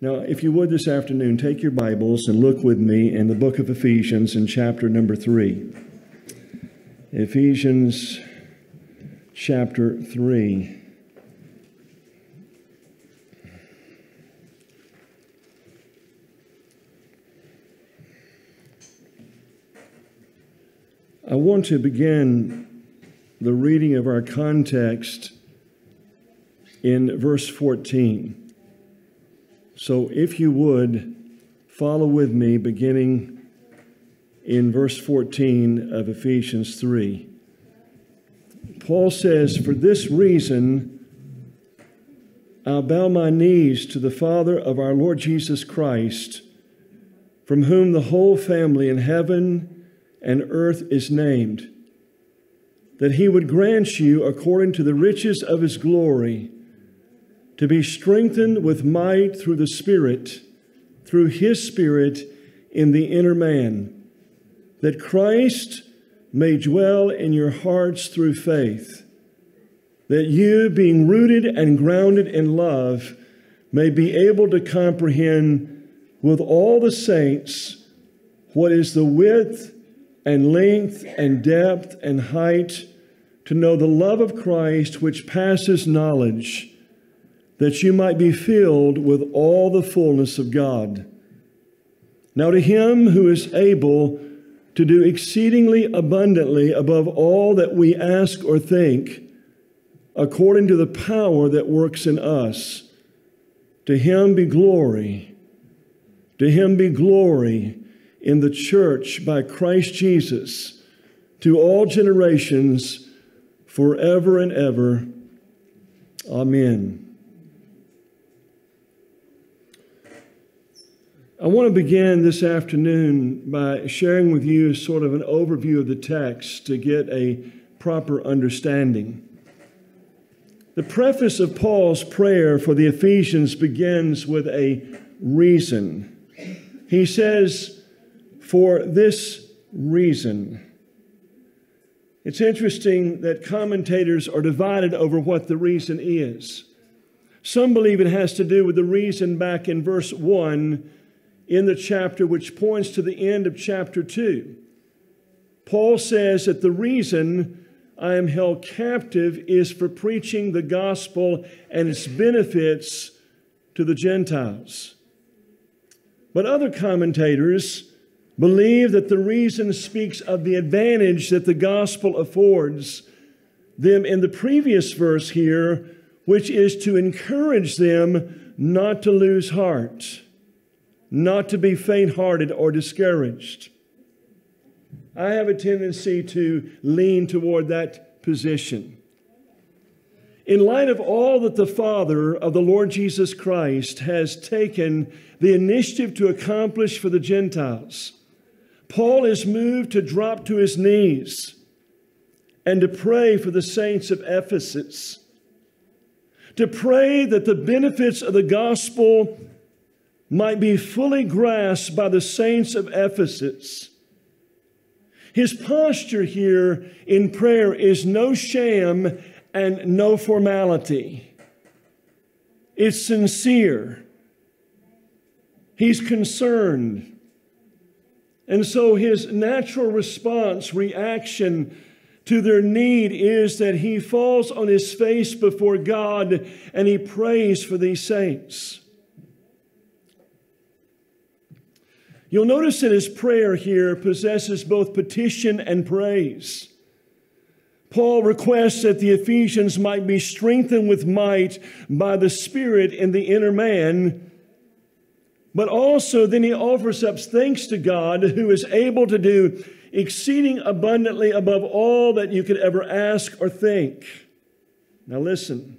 Now, if you would this afternoon, take your Bibles and look with me in the book of Ephesians in chapter number 3. Ephesians chapter 3. I want to begin the reading of our context in verse 14. So, if you would follow with me, beginning in verse 14 of Ephesians 3. Paul says, For this reason, I'll bow my knees to the Father of our Lord Jesus Christ, from whom the whole family in heaven and earth is named, that he would grant you, according to the riches of his glory, to be strengthened with might through the Spirit, through His Spirit in the inner man, that Christ may dwell in your hearts through faith, that you, being rooted and grounded in love, may be able to comprehend with all the saints what is the width and length and depth and height, to know the love of Christ which passes knowledge that you might be filled with all the fullness of God. Now, to him who is able to do exceedingly abundantly above all that we ask or think, according to the power that works in us, to him be glory. To him be glory in the church by Christ Jesus to all generations forever and ever. Amen. I want to begin this afternoon by sharing with you sort of an overview of the text to get a proper understanding. The preface of Paul's prayer for the Ephesians begins with a reason. He says, For this reason. It's interesting that commentators are divided over what the reason is. Some believe it has to do with the reason back in verse 1 in the chapter, which points to the end of chapter 2. Paul says that the reason I am held captive is for preaching the gospel and its benefits to the Gentiles. But other commentators believe that the reason speaks of the advantage that the gospel affords them in the previous verse here, which is to encourage them not to lose heart not to be faint hearted or discouraged. I have a tendency to lean toward that position. In light of all that the Father of the Lord Jesus Christ has taken the initiative to accomplish for the Gentiles, Paul is moved to drop to his knees and to pray for the saints of Ephesus, to pray that the benefits of the gospel might be fully grasped by the saints of Ephesus. His posture here in prayer is no sham and no formality. It's sincere. He's concerned. And so his natural response, reaction to their need is that he falls on his face before God and he prays for these saints. You'll notice that his prayer here possesses both petition and praise. Paul requests that the Ephesians might be strengthened with might by the Spirit in the inner man, but also then he offers up thanks to God who is able to do exceeding abundantly above all that you could ever ask or think. Now, listen.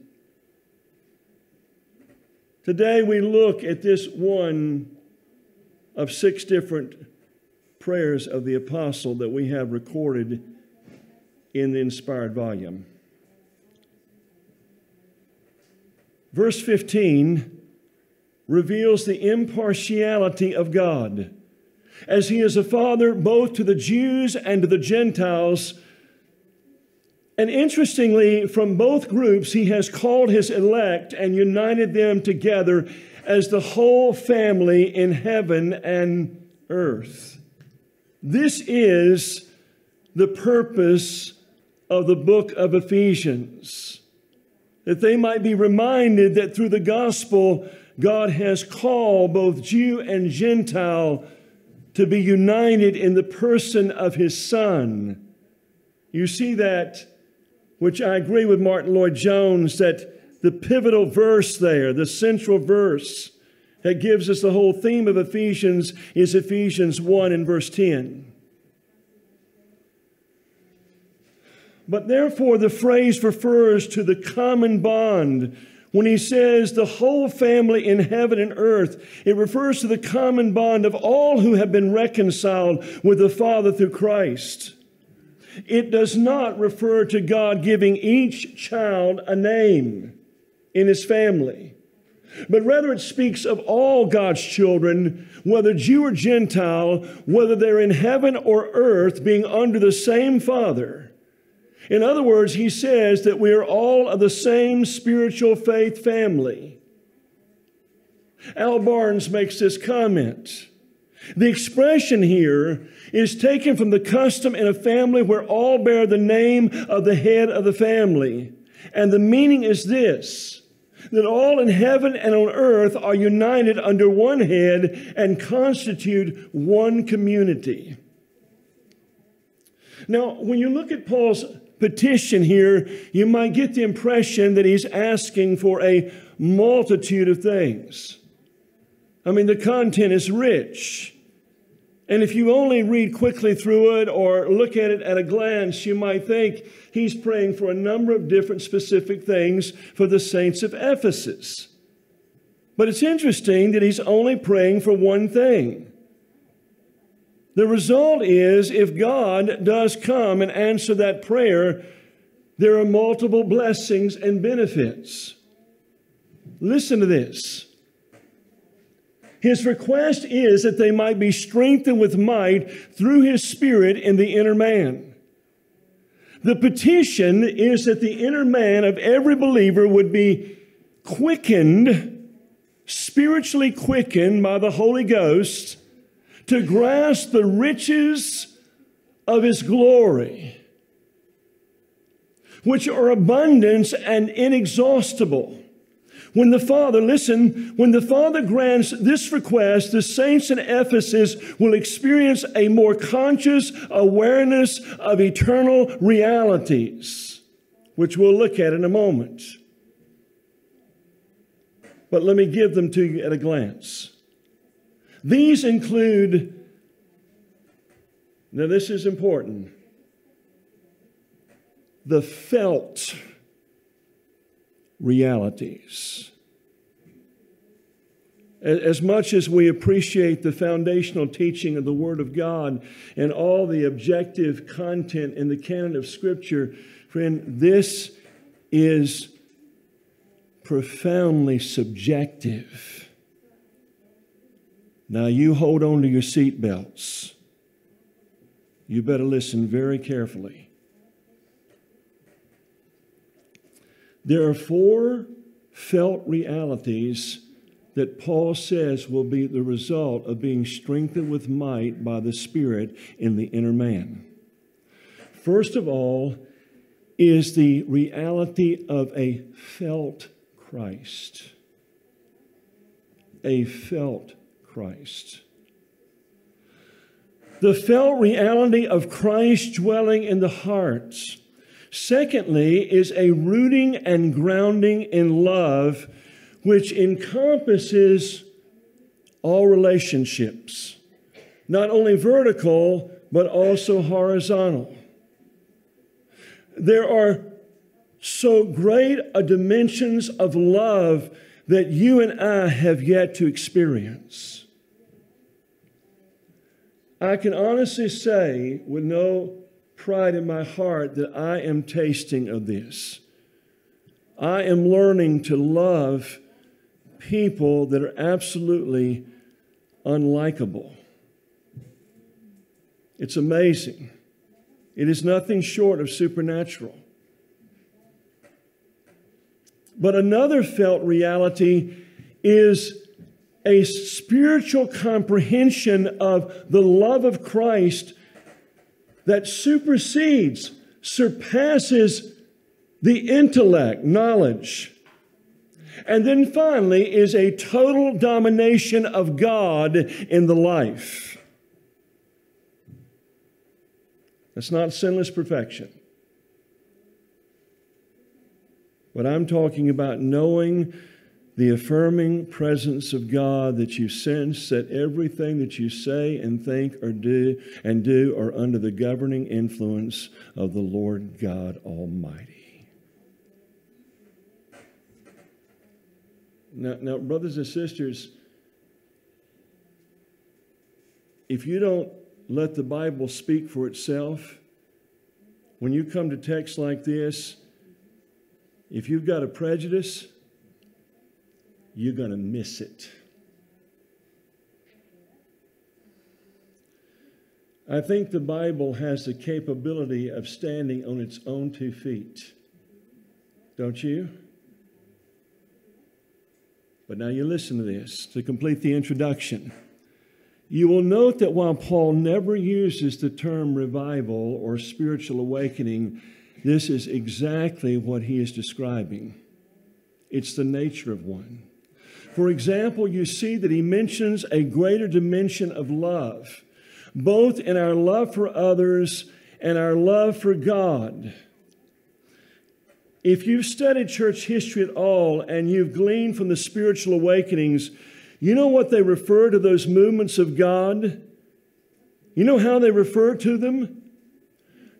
Today we look at this one of six different prayers of the apostle that we have recorded in the inspired volume. Verse 15 reveals the impartiality of God. As He is a Father both to the Jews and to the Gentiles. And interestingly, from both groups, He has called His elect and united them together as the whole family in heaven and earth. This is the purpose of the book of Ephesians, that they might be reminded that through the gospel, God has called both Jew and Gentile to be united in the person of his Son. You see that, which I agree with Martyn Lloyd-Jones, that the pivotal verse there, the central verse that gives us the whole theme of Ephesians, is Ephesians 1 and verse 10. But therefore, the phrase refers to the common bond. When he says the whole family in heaven and earth, it refers to the common bond of all who have been reconciled with the Father through Christ. It does not refer to God giving each child a name in his family, but rather it speaks of all God's children, whether Jew or Gentile, whether they're in heaven or earth, being under the same Father. In other words, he says that we are all of the same spiritual faith family. Al Barnes makes this comment. The expression here is taken from the custom in a family where all bear the name of the head of the family. And the meaning is this that all in heaven and on earth are united under one head and constitute one community. Now, when you look at Paul's petition here, you might get the impression that he's asking for a multitude of things. I mean, the content is rich. And if you only read quickly through it or look at it at a glance, you might think he's praying for a number of different specific things for the saints of Ephesus. But it's interesting that he's only praying for one thing the result is if God does come and answer that prayer, there are multiple blessings and benefits. Listen to this. His request is that they might be strengthened with might through his spirit in the inner man. The petition is that the inner man of every believer would be quickened, spiritually quickened by the Holy Ghost to grasp the riches of his glory, which are abundance and inexhaustible. When the Father, listen, when the Father grants this request, the saints in Ephesus will experience a more conscious awareness of eternal realities, which we'll look at in a moment. But let me give them to you at a glance. These include, now this is important, the felt realities. As much as we appreciate the foundational teaching of the Word of God and all the objective content in the canon of Scripture, friend, this is profoundly subjective. Now, you hold on to your seatbelts. You better listen very carefully. There are four felt realities that Paul says will be the result of being strengthened with might by the Spirit in the inner man. First of all, is the reality of a felt Christ. A felt Christ. The felt reality of Christ dwelling in the hearts. Secondly, is a rooting and grounding in love, which encompasses all relationships, not only vertical, but also horizontal. There are so great a dimensions of love that you and I have yet to experience. I can honestly say with no pride in my heart that I am tasting of this. I am learning to love people that are absolutely unlikable. It's amazing. It is nothing short of supernatural. But another felt reality is a spiritual comprehension of the love of Christ that supersedes, surpasses the intellect, knowledge. And then finally is a total domination of God in the life. That's not sinless perfection. But I'm talking about knowing the affirming presence of God that you sense that everything that you say and think or do and do are under the governing influence of the Lord God Almighty. Now, now brothers and sisters, if you don't let the Bible speak for itself, when you come to texts like this, if you've got a prejudice, you're going to miss it. I think the Bible has the capability of standing on its own two feet. Don't you? But now you listen to this to complete the introduction. You will note that while Paul never uses the term revival or spiritual awakening, this is exactly what he is describing. It's the nature of one. For example, you see that he mentions a greater dimension of love, both in our love for others and our love for God. If you've studied church history at all and you've gleaned from the spiritual awakenings, you know what they refer to those movements of God? You know how they refer to them?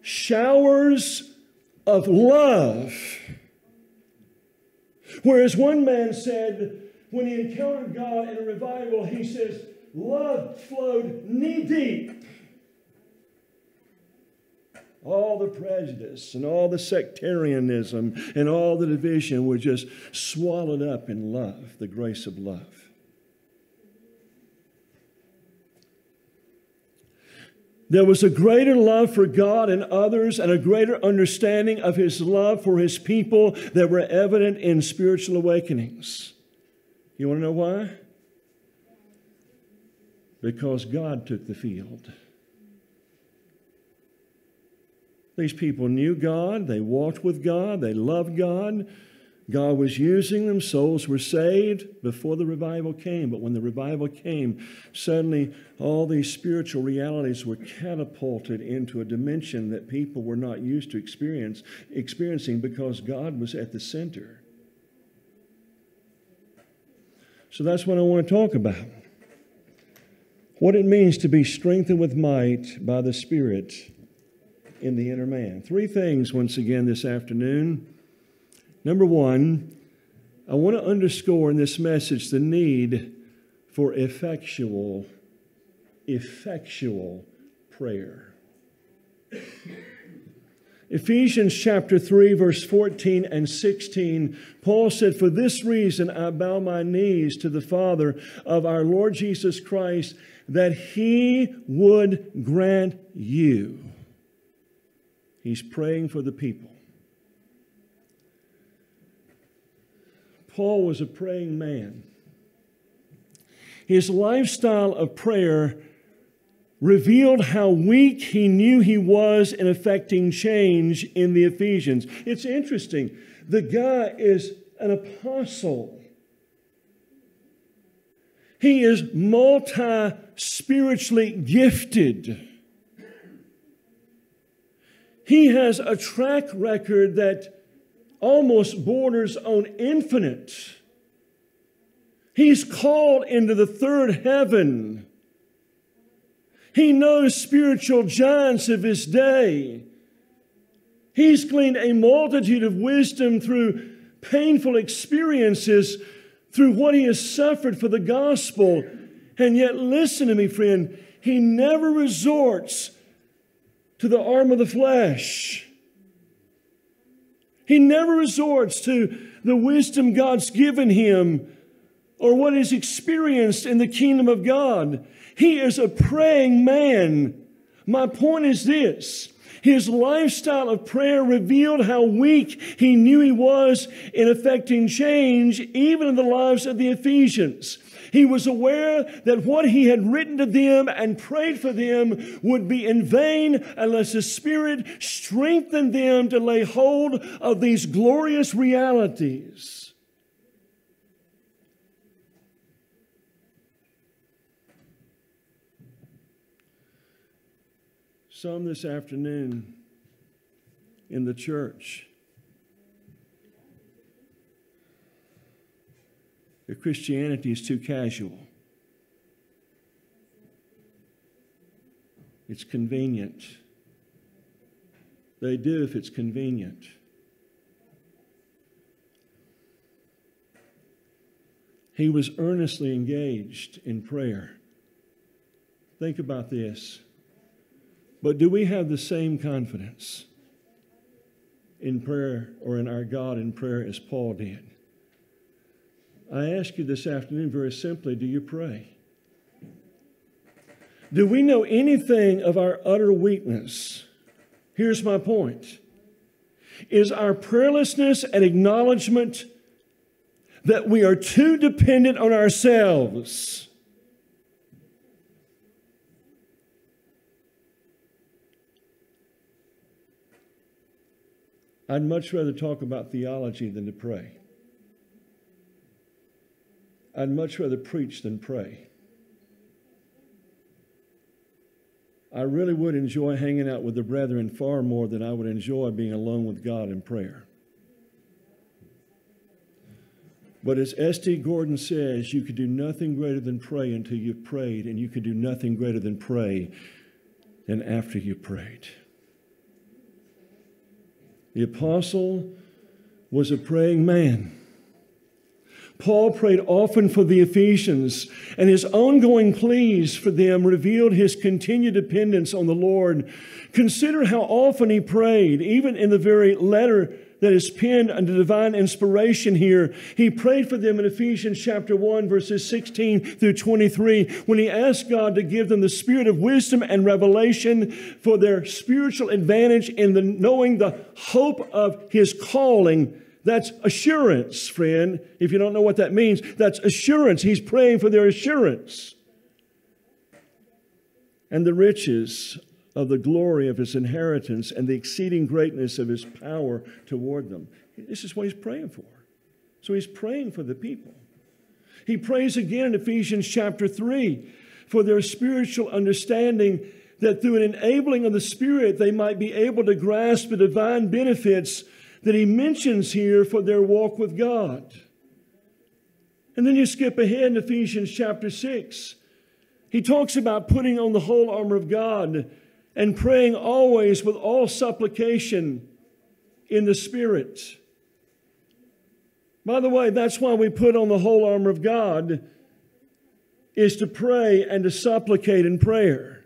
Showers of love. Whereas one man said, when he encountered God in a revival, he says, love flowed knee deep. All the prejudice and all the sectarianism and all the division were just swallowed up in love, the grace of love. There was a greater love for God and others and a greater understanding of his love for his people that were evident in spiritual awakenings. You want to know why? Because God took the field. These people knew God, they walked with God, they loved God. God was using them, souls were saved before the revival came. But when the revival came, suddenly all these spiritual realities were catapulted into a dimension that people were not used to experience, experiencing because God was at the center. So that's what I want to talk about. What it means to be strengthened with might by the Spirit in the inner man. Three things, once again, this afternoon. Number one, I want to underscore in this message the need for effectual, effectual prayer. Ephesians chapter 3, verse 14 and 16, Paul said, For this reason I bow my knees to the Father of our Lord Jesus Christ, that he would grant you. He's praying for the people. Paul was a praying man. His lifestyle of prayer revealed how weak he knew he was in effecting change in the Ephesians. It's interesting. The guy is an apostle. He is multi spiritually gifted. He has a track record that almost borders on infinite. He's called into the third heaven. He knows spiritual giants of his day. He's gleaned a multitude of wisdom through painful experiences, through what he has suffered for the gospel. And yet, listen to me, friend, he never resorts to the arm of the flesh. He never resorts to the wisdom God's given him or what is experienced in the kingdom of God. He is a praying man. My point is this His lifestyle of prayer revealed how weak he knew he was in effecting change, even in the lives of the Ephesians. He was aware that what he had written to them and prayed for them would be in vain unless the Spirit strengthened them to lay hold of these glorious realities. Some this afternoon in the church that Christianity is too casual. It's convenient. They do if it's convenient. He was earnestly engaged in prayer. Think about this. But do we have the same confidence in prayer or in our God in prayer as Paul did? I ask you this afternoon very simply do you pray? Do we know anything of our utter weakness? Here's my point Is our prayerlessness an acknowledgement that we are too dependent on ourselves? I'd much rather talk about theology than to pray. I'd much rather preach than pray. I really would enjoy hanging out with the brethren far more than I would enjoy being alone with God in prayer. But as S.D. Gordon says, you can do nothing greater than pray until you've prayed, and you can do nothing greater than pray than after you've prayed. The apostle was a praying man. Paul prayed often for the Ephesians, and his ongoing pleas for them revealed his continued dependence on the Lord. Consider how often he prayed, even in the very letter that is penned under divine inspiration here. He prayed for them in Ephesians chapter 1, verses 16 through 23, when he asked God to give them the spirit of wisdom and revelation for their spiritual advantage in the knowing the hope of his calling that's assurance, friend. If you don't know what that means, that's assurance. He's praying for their assurance. And the riches of the glory of his inheritance and the exceeding greatness of his power toward them. This is what he's praying for. So he's praying for the people. He prays again in Ephesians chapter 3 for their spiritual understanding that through an enabling of the Spirit, they might be able to grasp the divine benefits that he mentions here for their walk with God. And then you skip ahead in Ephesians chapter 6. He talks about putting on the whole armor of God and praying always with all supplication in the Spirit. By the way, that's why we put on the whole armor of God is to pray and to supplicate in prayer.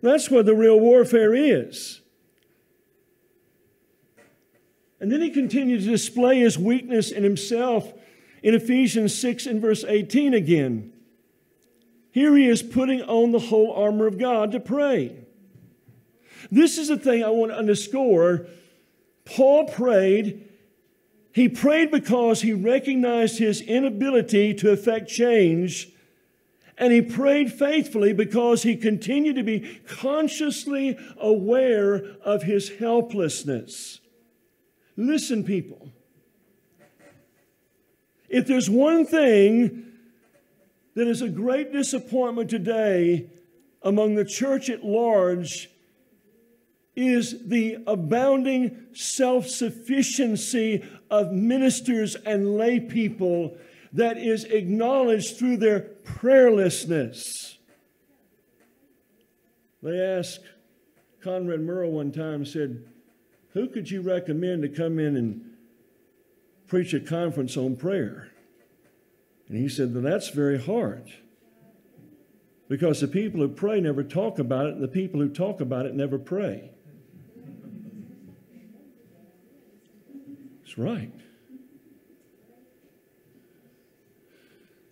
That's where the real warfare is. And then he continued to display his weakness in himself in Ephesians 6 and verse 18 again. Here he is putting on the whole armor of God to pray. This is the thing I want to underscore. Paul prayed. He prayed because he recognized his inability to effect change. And he prayed faithfully because he continued to be consciously aware of his helplessness. Listen, people. If there's one thing that is a great disappointment today among the church at large, is the abounding self sufficiency of ministers and lay people that is acknowledged through their prayerlessness. They asked Conrad Murrell one time, said, who could you recommend to come in and preach a conference on prayer? And he said, well, That's very hard. Because the people who pray never talk about it, and the people who talk about it never pray. That's right.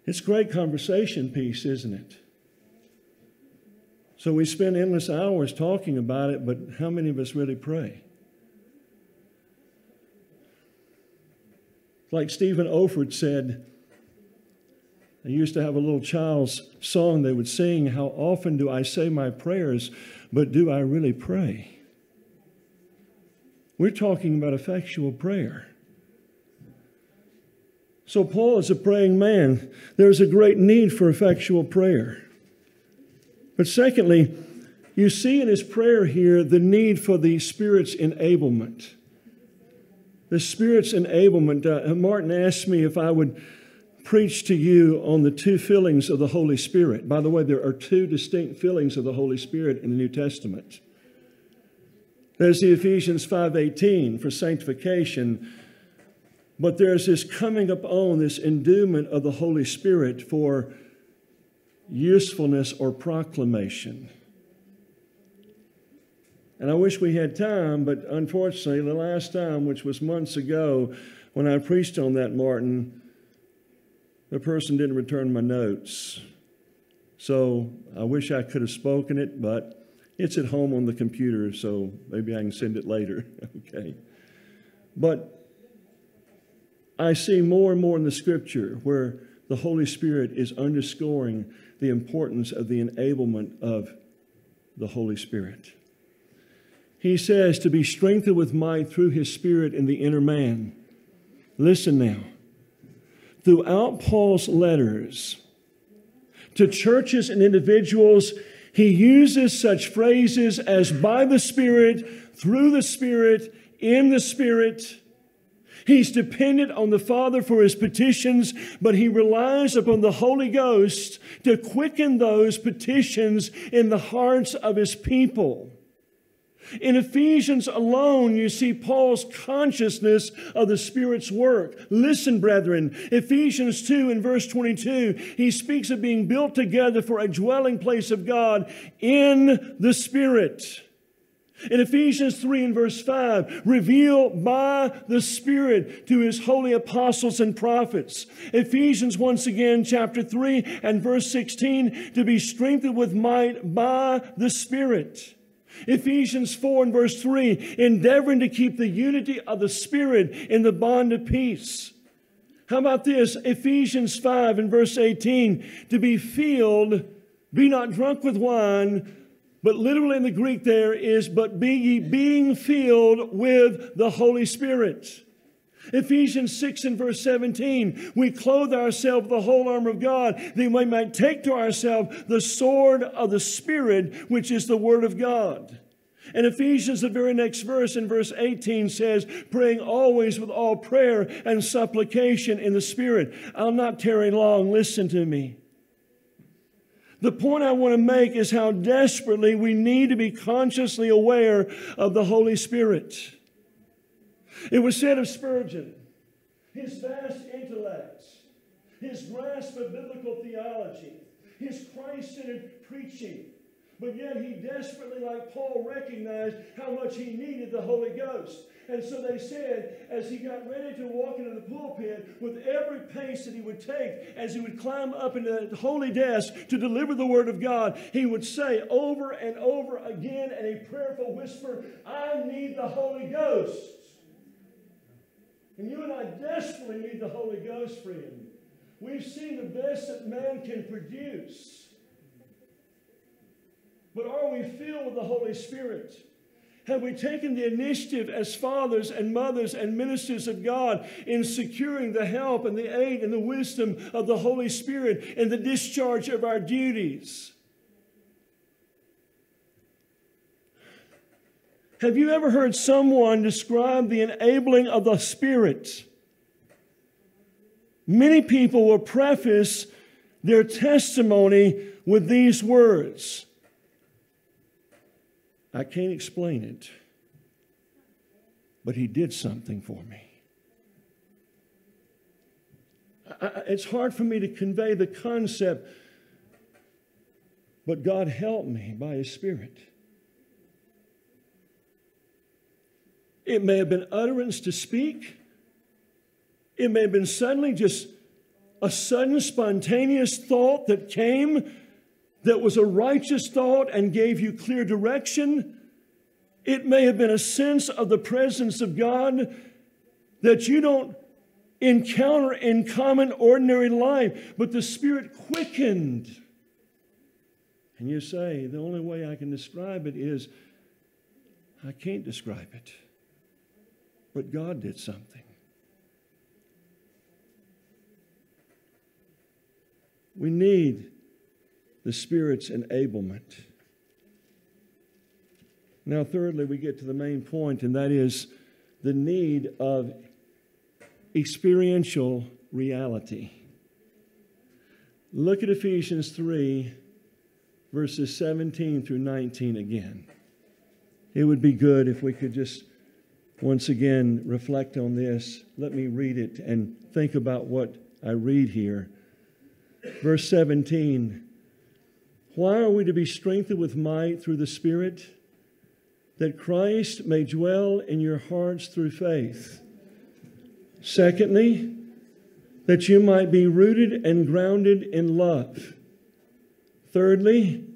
It's great conversation piece, isn't it? So we spend endless hours talking about it, but how many of us really pray? Like Stephen Olford said, I used to have a little child's song they would sing, How often do I say my prayers, but do I really pray? We're talking about effectual prayer. So, Paul is a praying man. There's a great need for effectual prayer. But secondly, you see in his prayer here the need for the Spirit's enablement. The Spirit's enablement. Uh, Martin asked me if I would preach to you on the two fillings of the Holy Spirit. By the way, there are two distinct fillings of the Holy Spirit in the New Testament. There's the Ephesians 5:18 for sanctification, but there's this coming up on this endowment of the Holy Spirit for usefulness or proclamation. And I wish we had time, but unfortunately, the last time, which was months ago, when I preached on that, Martin, the person didn't return my notes. So I wish I could have spoken it, but it's at home on the computer, so maybe I can send it later. okay. But I see more and more in the scripture where the Holy Spirit is underscoring the importance of the enablement of the Holy Spirit. He says to be strengthened with might through his Spirit in the inner man. Listen now. Throughout Paul's letters to churches and individuals, he uses such phrases as by the Spirit, through the Spirit, in the Spirit, He's dependent on the Father for his petitions, but he relies upon the Holy Ghost to quicken those petitions in the hearts of his people. In Ephesians alone, you see Paul's consciousness of the Spirit's work. Listen, brethren, Ephesians 2 and verse 22, he speaks of being built together for a dwelling place of God in the Spirit. In Ephesians 3 and verse 5, revealed by the Spirit to his holy apostles and prophets. Ephesians, once again, chapter 3 and verse 16, to be strengthened with might by the Spirit. Ephesians 4 and verse 3, endeavoring to keep the unity of the Spirit in the bond of peace. How about this? Ephesians 5 and verse 18, to be filled, be not drunk with wine, but literally in the Greek there is, but be ye being filled with the Holy Spirit. Ephesians 6 and verse 17, we clothe ourselves with the whole armor of God, that we might take to ourselves the sword of the Spirit, which is the Word of God. And Ephesians, the very next verse, in verse 18, says, praying always with all prayer and supplication in the Spirit. I'll not tarry long. Listen to me. The point I want to make is how desperately we need to be consciously aware of the Holy Spirit. It was said of Spurgeon, his vast intellect, his grasp of biblical theology, his Christ centered preaching, but yet he desperately, like Paul, recognized how much he needed the Holy Ghost. And so they said, as he got ready to walk into the pulpit, with every pace that he would take, as he would climb up into the holy desk to deliver the word of God, he would say over and over again in a prayerful whisper, I need the Holy Ghost. And you and I desperately need the Holy Ghost, friend. We've seen the best that man can produce. But are we filled with the Holy Spirit? Have we taken the initiative as fathers and mothers and ministers of God in securing the help and the aid and the wisdom of the Holy Spirit in the discharge of our duties? Have you ever heard someone describe the enabling of the Spirit? Many people will preface their testimony with these words I can't explain it, but He did something for me. I, it's hard for me to convey the concept, but God helped me by His Spirit. It may have been utterance to speak. It may have been suddenly just a sudden spontaneous thought that came that was a righteous thought and gave you clear direction. It may have been a sense of the presence of God that you don't encounter in common, ordinary life, but the Spirit quickened. And you say, the only way I can describe it is I can't describe it. But God did something. We need the Spirit's enablement. Now, thirdly, we get to the main point, and that is the need of experiential reality. Look at Ephesians 3, verses 17 through 19 again. It would be good if we could just once again reflect on this. Let me read it and think about what I read here. Verse 17 Why are we to be strengthened with might through the Spirit? That Christ may dwell in your hearts through faith. Secondly, that you might be rooted and grounded in love. Thirdly,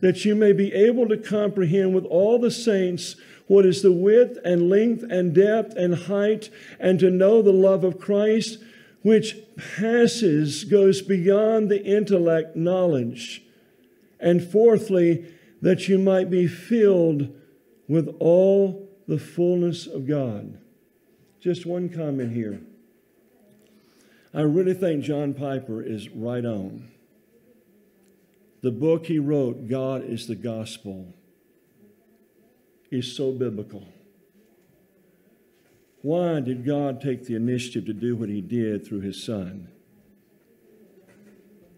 that you may be able to comprehend with all the saints what is the width and length and depth and height, and to know the love of Christ which passes, goes beyond the intellect knowledge. And fourthly, that you might be filled with all the fullness of God. Just one comment here. I really think John Piper is right on. The book he wrote, God is the Gospel, is so biblical. Why did God take the initiative to do what He did through His Son?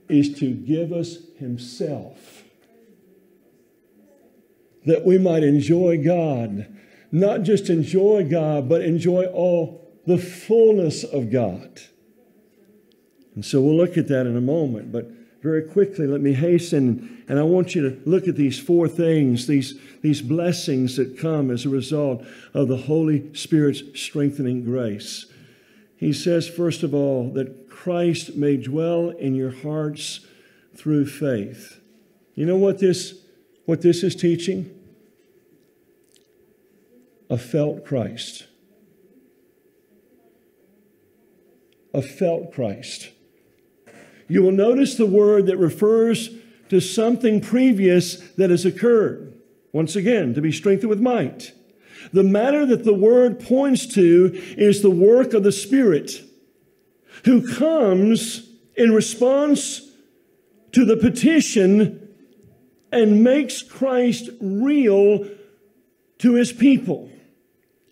Is to give us Himself that we might enjoy God. Not just enjoy God, but enjoy all the fullness of God. And so we'll look at that in a moment. But very quickly, let me hasten, and I want you to look at these four things, these, these blessings that come as a result of the Holy Spirit's strengthening grace. He says, first of all, that Christ may dwell in your hearts through faith. You know what this, what this is teaching? A felt Christ. A felt Christ you will notice the word that refers to something previous that has occurred. Once again, to be strengthened with might. The matter that the word points to is the work of the Spirit who comes in response to the petition and makes Christ real to his people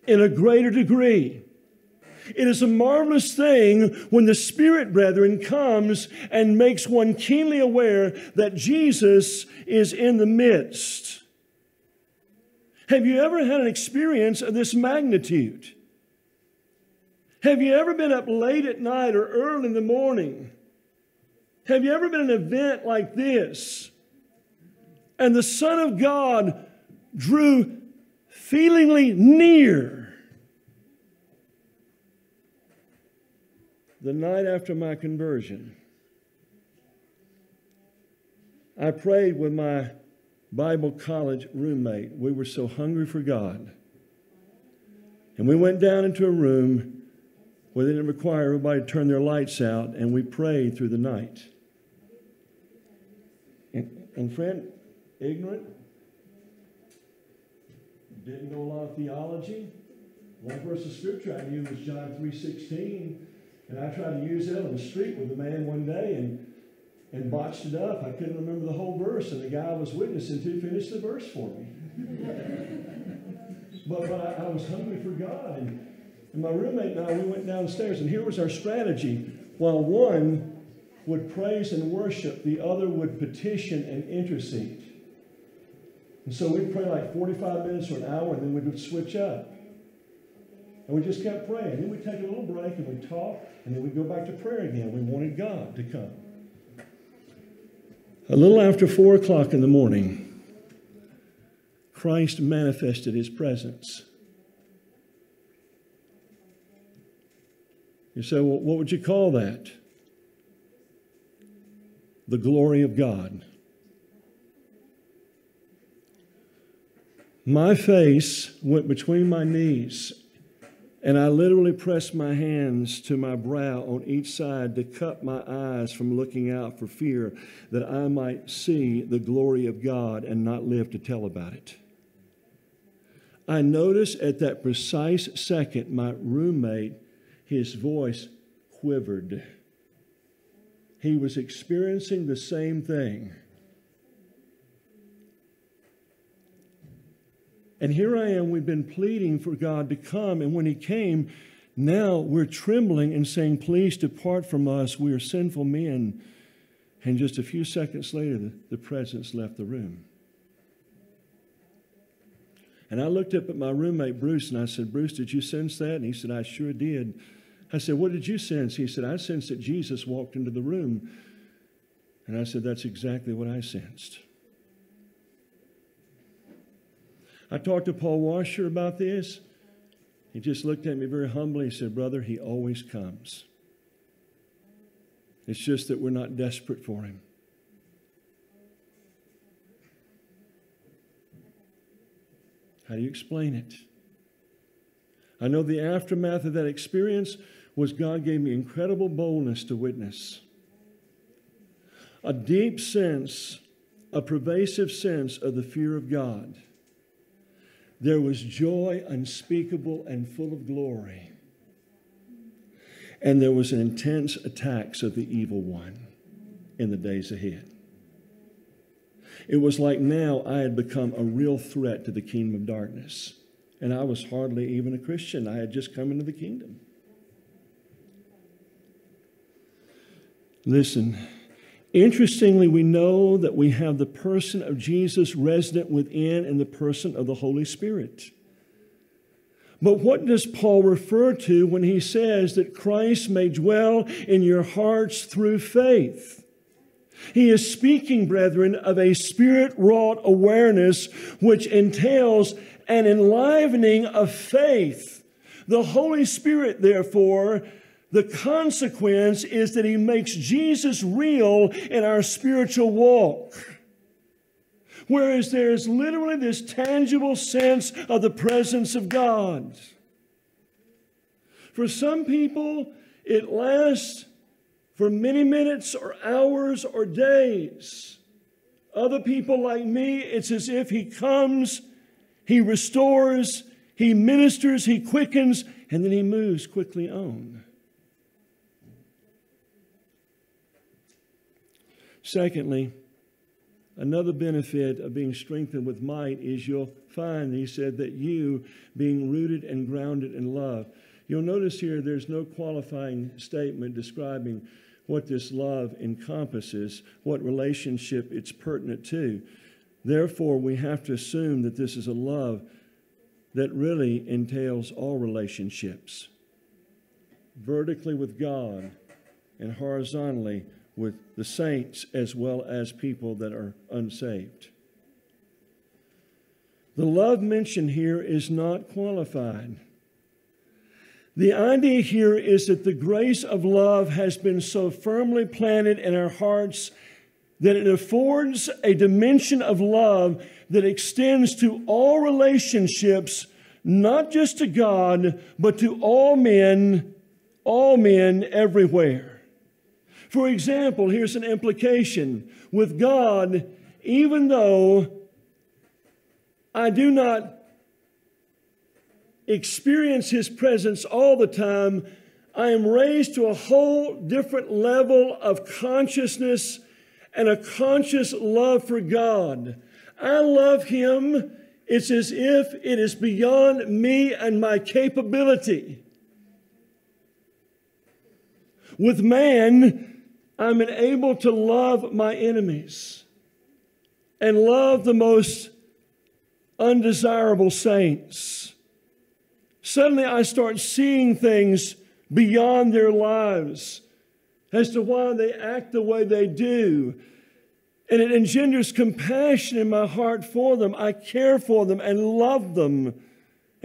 in a greater degree. It is a marvelous thing when the Spirit, brethren, comes and makes one keenly aware that Jesus is in the midst. Have you ever had an experience of this magnitude? Have you ever been up late at night or early in the morning? Have you ever been an event like this? And the Son of God drew feelingly near the night after my conversion, I prayed with my Bible college roommate. We were so hungry for God. And we went down into a room where they didn't require everybody to turn their lights out, and we prayed through the night. And, and friend, ignorant, didn't know a lot of theology. One verse of scripture I knew was John 3.16 and I tried to use it on the street with a man one day and, and botched it up. I couldn't remember the whole verse, and the guy I was witnessing to finished the verse for me. but but I, I, was hungry for God. And, and my roommate and I, we went downstairs, and here was our strategy. While one would praise and worship, the other would petition and intercede. And so we'd pray like 45 minutes or an hour, and then we would switch up. And we just kept praying. Then we'd take a little break and we'd talk, and then we'd go back to prayer again. We wanted God to come. A little after four o'clock in the morning, Christ manifested his presence. You say, well, what would you call that? The glory of God. My face went between my knees and I literally pressed my hands to my brow on each side to cut my eyes from looking out for fear that I might see the glory of God and not live to tell about it. I noticed at that precise second my roommate, his voice quivered. He was experiencing the same thing. And here I am, we've been pleading for God to come. And when He came, now we're trembling and saying, Please depart from us. We are sinful men. And just a few seconds later, the, presence left the room. And I looked up at my roommate, Bruce, and I said, Bruce, did you sense that? And he said, I sure did. I said, What did you sense? He said, I sensed that Jesus walked into the room. And I said, That's exactly what I sensed. I talked to Paul Washer about this. He just looked at me very humbly. He said, Brother, he always comes. It's just that we're not desperate for him. How do you explain it? I know the aftermath of that experience was God gave me incredible boldness to witness. A deep sense, a pervasive sense of the fear of God there was joy unspeakable and full of glory. And there was an intense attacks of the evil one in the days ahead. It was like now I had become a real threat to the kingdom of darkness. And I was hardly even a Christian. I had just come into the kingdom. Listen, Interestingly, we know that we have the person of Jesus resident within in the person of the Holy Spirit. But what does Paul refer to when he says that Christ may dwell in your hearts through faith? He is speaking, brethren, of a spirit wrought awareness which entails an enlivening of faith. The Holy Spirit, therefore, the consequence is that he makes Jesus real in our spiritual walk. Whereas there's literally this tangible sense of the presence of God. For some people, it lasts for many minutes or hours or days. Other people, like me, it's as if He comes, He restores, He ministers, He quickens, and then He moves quickly on. Secondly, another benefit of being strengthened with might is you'll find, he said, that you, being rooted and grounded in love. You'll notice here there's no qualifying statement describing what this love encompasses, what relationship it's pertinent to. Therefore, we have to assume that this is a love that really entails all relationships vertically with God and horizontally with the saints as well as people that are unsaved. The love mentioned here is not qualified. The idea here is that the grace of love has been so firmly planted in our hearts that it affords a dimension of love that extends to all relationships, not just to God, but to all men, all men everywhere. For example, here's an implication with God, even though I do not experience His presence all the time, I am raised to a whole different level of consciousness and a conscious love for God. I love Him. It's as if it is beyond me and my capability. With man, I'm able to love my enemies and love the most undesirable saints. Suddenly, I start seeing things beyond their lives as to why they act the way they do. And it engenders compassion in my heart for them. I care for them and love them.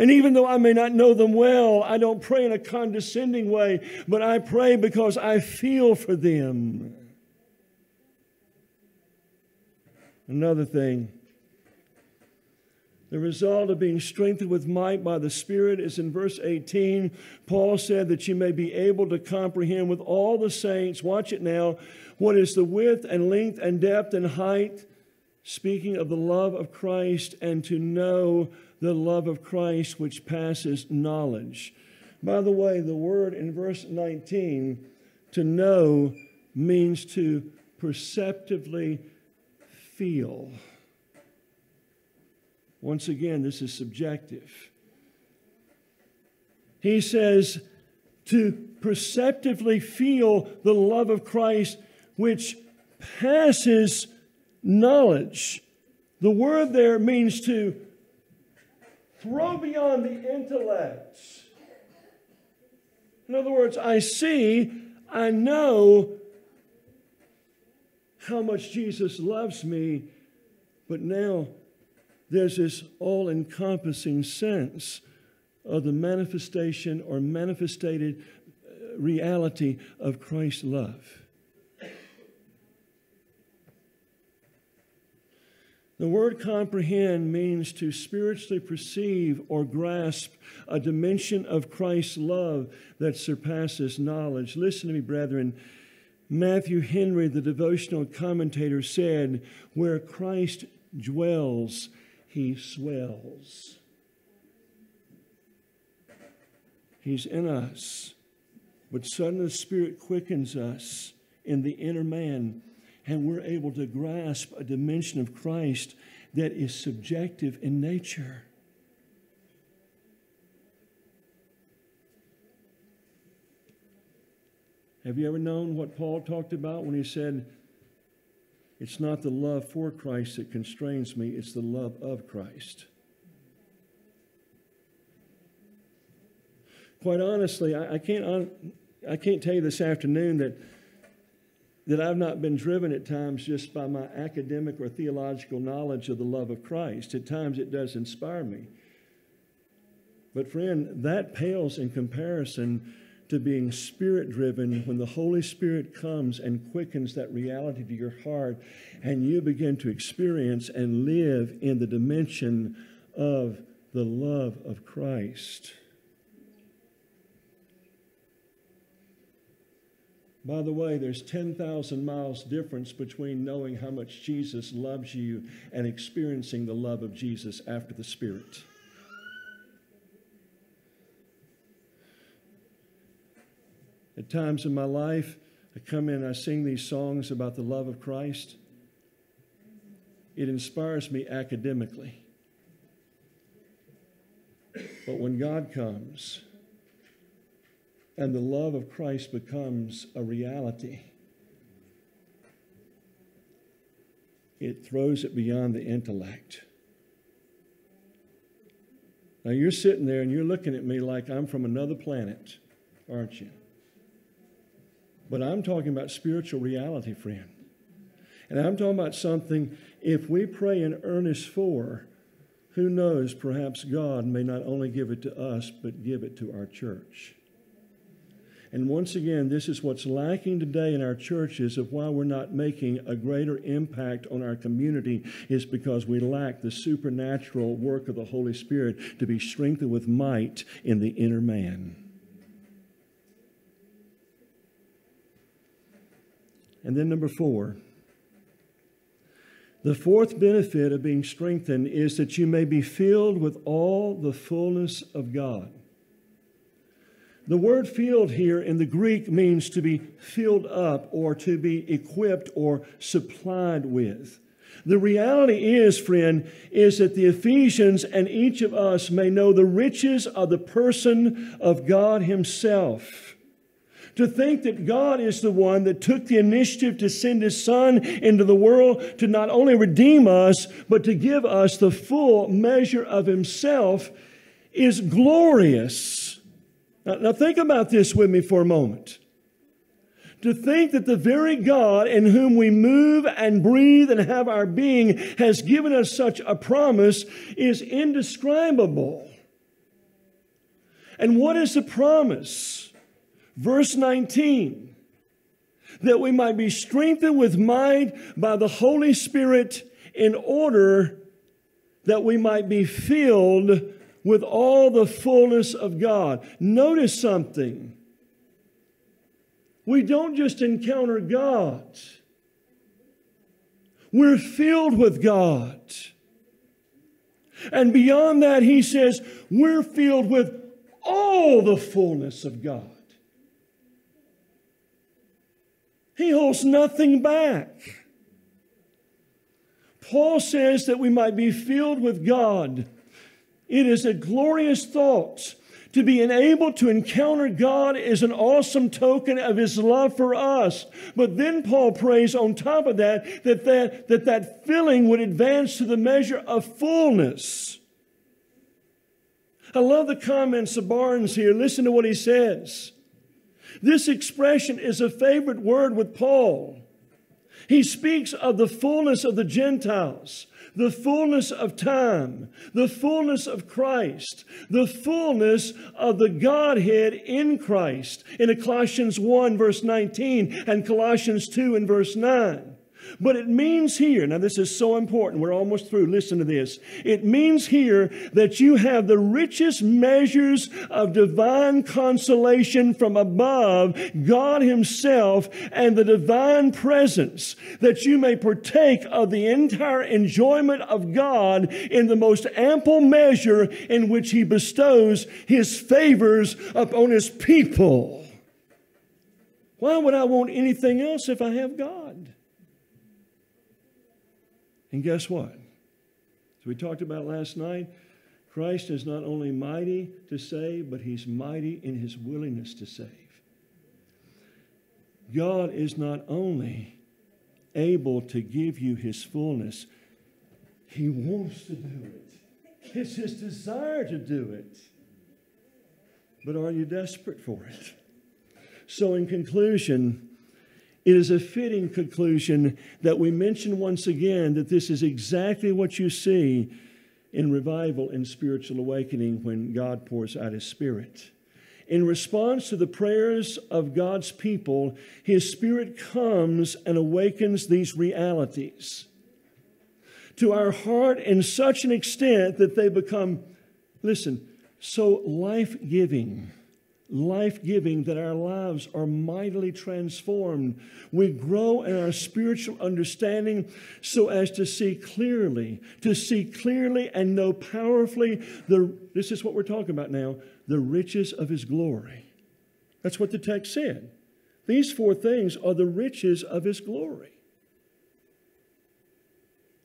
And even though I may not know them well, I don't pray in a condescending way, but I pray because I feel for them. Another thing, The result of being strengthened with might by the Spirit is in verse 18. Paul said that you may be able to comprehend with all the saints, watch it now, what is the width and length and depth and height, speaking of the love of Christ, and to know the love of Christ which passes knowledge. By the way, the word in verse 19, to know, means to perceptively feel. Once again, this is subjective. He says to perceptively feel the love of Christ, which passes knowledge. The word there means to throw beyond the intellect. In other words, I see, I know how much Jesus loves me, but now there's this all encompassing sense of the manifestation or manifested reality of Christ's love. The word comprehend means to spiritually perceive or grasp a dimension of Christ's love that surpasses knowledge. Listen to me, brethren. Matthew Henry, the devotional commentator, said, Where Christ dwells, he swells. He's in us, but suddenly the Spirit quickens us in the inner man, and we're able to grasp a dimension of Christ that is subjective in nature. Have you ever known what Paul talked about when he said, it's not the love for Christ that constrains me, it's the love of Christ. Quite honestly, I, I can't, I can't tell you this afternoon that, that I've not been driven at times just by my academic or theological knowledge of the love of Christ. At times it does inspire me. But, friend, that pales in comparison to being spirit driven when the Holy Spirit comes and quickens that reality to your heart and you begin to experience and live in the dimension of the love of Christ. By the way, there's 10,000 miles difference between knowing how much Jesus loves you and experiencing the love of Jesus after the Spirit. At times in my life, I come in I sing these songs about the love of Christ. It inspires me academically. But when God comes and the love of Christ becomes a reality, it throws it beyond the intellect. Now you're sitting there and you're looking at me like I'm from another planet, aren't you? But I'm talking about spiritual reality, friend. And I'm talking about something, if we pray in earnest for, who knows, perhaps God may not only give it to us, but give it to our church. And once again, this is what's lacking today in our churches of why we're not making a greater impact on our community is because we lack the supernatural work of the Holy Spirit to be strengthened with might in the inner man. And then number four, the fourth benefit of being strengthened is that you may be filled with all the fullness of God. The word filled here in the Greek means to be filled up or to be equipped or supplied with. The reality is, friend, is that the Ephesians and each of us may know the riches of the person of God Himself to think that God is the one that took the initiative to send His Son into the world to not only redeem us, but to give us the full measure of Himself is glorious. Now, now think about this with me for a moment. To think that the very God in whom we move and breathe and have our being has given us such a promise is indescribable. And what is the promise? Verse 19, that we might be strengthened with might by the Holy Spirit in order that we might be filled with all the fullness of God. Notice something. We don't just encounter God, we're filled with God. And beyond that, he says, we're filled with all the fullness of God. He holds nothing back. Paul says that we might be filled with God. It is a glorious thought. To be enabled to encounter God is an awesome token of his love for us. But then Paul prays on top of that that that, that, that filling would advance to the measure of fullness. I love the comments of Barnes here. Listen to what he says. This expression is a favorite word with Paul. He speaks of the fullness of the Gentiles, the fullness of time, the fullness of Christ, the fullness of the Godhead in Christ in Colossians 1, verse 19, and Colossians 2 and verse 9. But it means here, now this is so important, we're almost through. Listen to this. It means here that you have the richest measures of divine consolation from above, God Himself, and the divine presence, that you may partake of the entire enjoyment of God in the most ample measure in which He bestows His favors upon His people. Why would I want anything else if I have God? And guess what? As we talked about last night, Christ is not only mighty to save, but he's mighty in his willingness to save. God is not only able to give you his fullness, he wants to do it. It's his desire to do it. But are you desperate for it? So, in conclusion, it is a fitting conclusion that we mention once again that this is exactly what you see in revival and spiritual awakening when God pours out His Spirit. In response to the prayers of God's people, His Spirit comes and awakens these realities to our heart in such an extent that they become, listen, so life giving life giving that our lives are mightily transformed. We grow in our spiritual understanding so as to see clearly, to see clearly and know powerfully the this is what we're talking about now, the riches of his glory. That's what the text said. These four things are the riches of his glory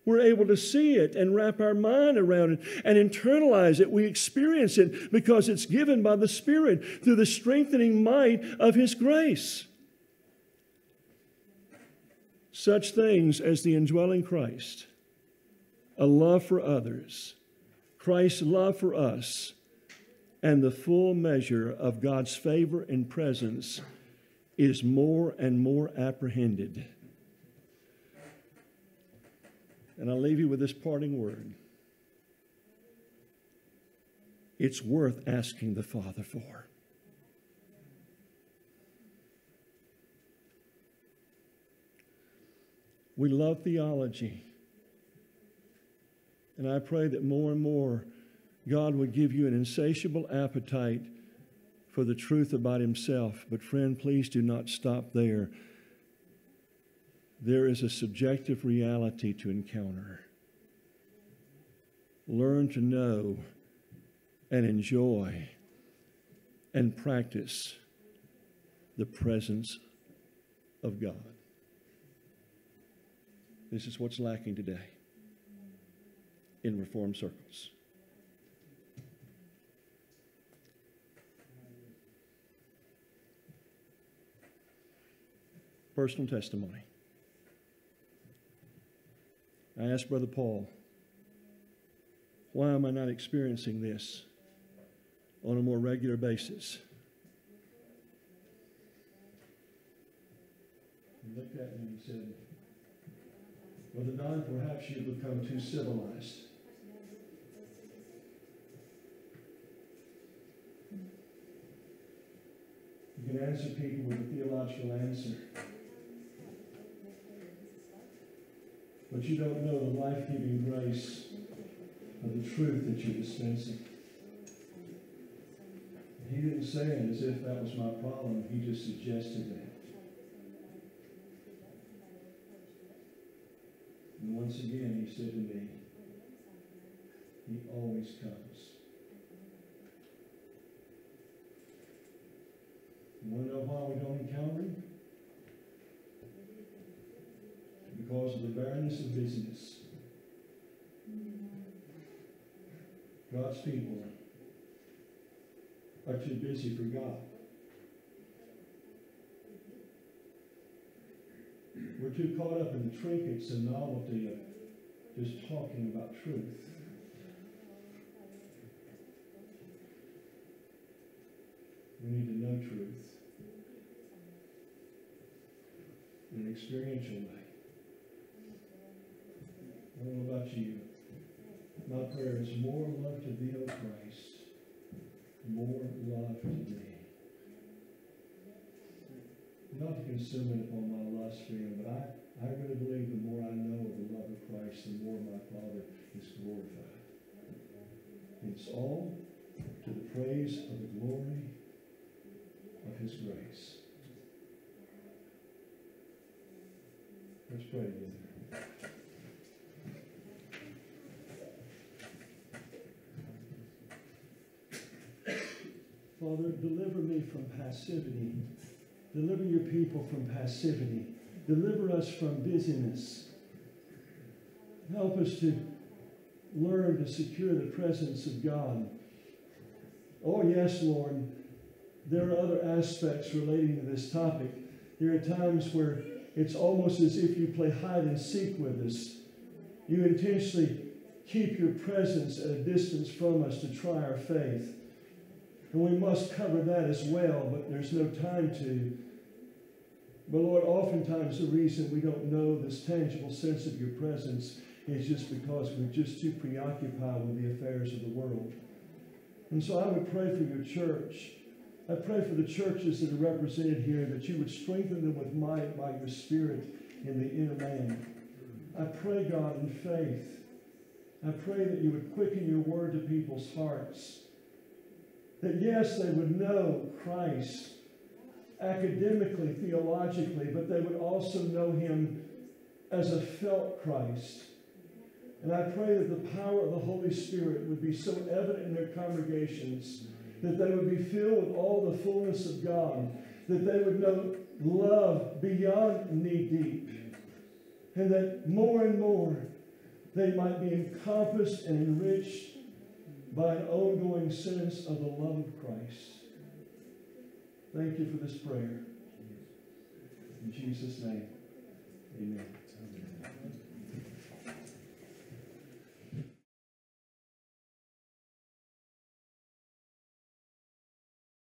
we're able to see it and wrap our mind around it and internalize it. We experience it because it's given by the Spirit through the strengthening might of His grace. Such things as the indwelling Christ, a love for others, Christ's love for us, and the full measure of God's favor and presence is more and more apprehended. And I'll leave you with this parting word. It's worth asking the Father for. We love theology. And I pray that more and more God would give you an insatiable appetite for the truth about Himself. But, friend, please do not stop there there is a subjective reality to encounter. Learn to know and enjoy and practice the presence of God. This is what's lacking today in Reformed circles. Personal testimony. I asked Brother Paul, why am I not experiencing this on a more regular basis? He looked at me and said, Brother Don, perhaps you've become too civilized. You can answer people with a theological answer. But you don't know the life giving grace of the truth that you're dispensing. He didn't say it as if that was my problem. He just suggested that. And once again, he said to me, He always comes. You want to know why we don't encounter him? Because the barrenness of business. God's people are too busy for God. We're too caught up in the trinkets and novelty of just talking about truth. We need to know truth in an experiential way. I don't know about you. My prayer is more love to thee, O Christ, more love to thee. Not to consume it upon my lust for him, but I, I really believe the more I know of the love of Christ, the more my Father is glorified. It's all to the praise of the glory of his grace. Let's pray together. Father, deliver me from passivity. Deliver your people from passivity. Deliver us from busyness. Help us to learn to secure the presence of God. Oh, yes, Lord. There are other aspects relating to this topic. There are times where it's almost as if you play hide and seek with us. You intentionally keep your presence at a distance from us to try our faith. And we must cover that as well, but there's no time to. But Lord, oftentimes the reason we don't know this tangible sense of your presence is just because we're just too preoccupied with the affairs of the world. And so I would pray for your church. I pray for the churches that are represented here that you would strengthen them with might by your Spirit in the inner man. I pray, God, in faith. I pray that you would quicken your word to people's hearts. That yes, they would know Christ academically, theologically, but they would also know him as a felt Christ. And I pray that the power of the Holy Spirit would be so evident in their congregations that they would be filled with all the fullness of God, that they would know love beyond knee deep, and that more and more they might be encompassed and enriched by an ongoing sense of the love of Christ. Thank you for this prayer. In Jesus' name, amen.